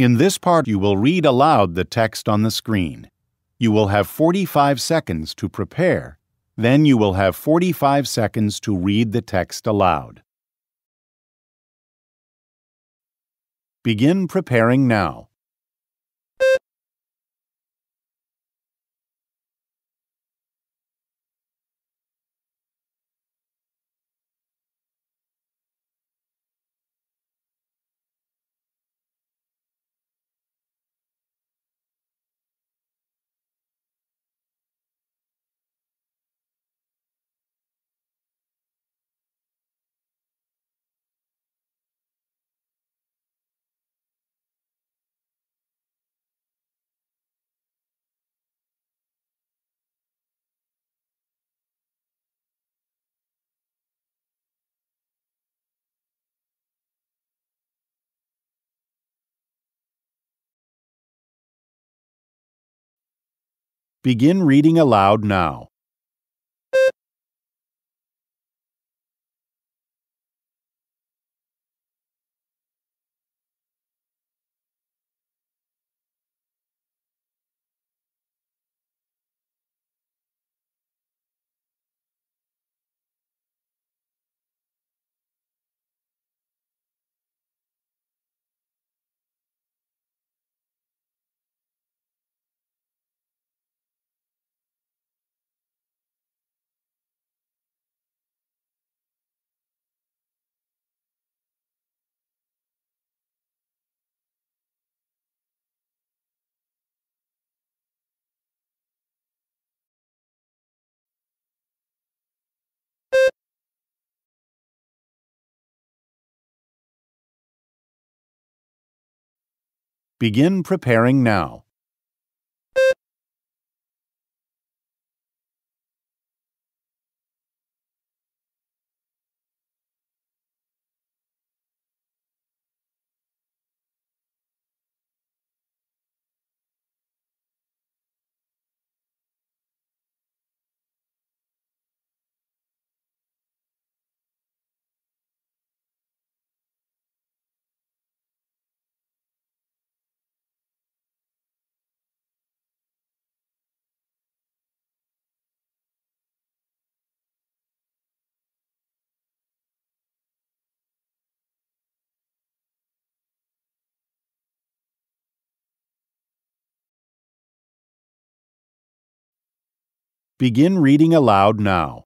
In this part, you will read aloud the text on the screen. You will have 45 seconds to prepare. Then you will have 45 seconds to read the text aloud. Begin preparing now. Begin reading aloud now. Begin preparing now. Begin reading aloud now.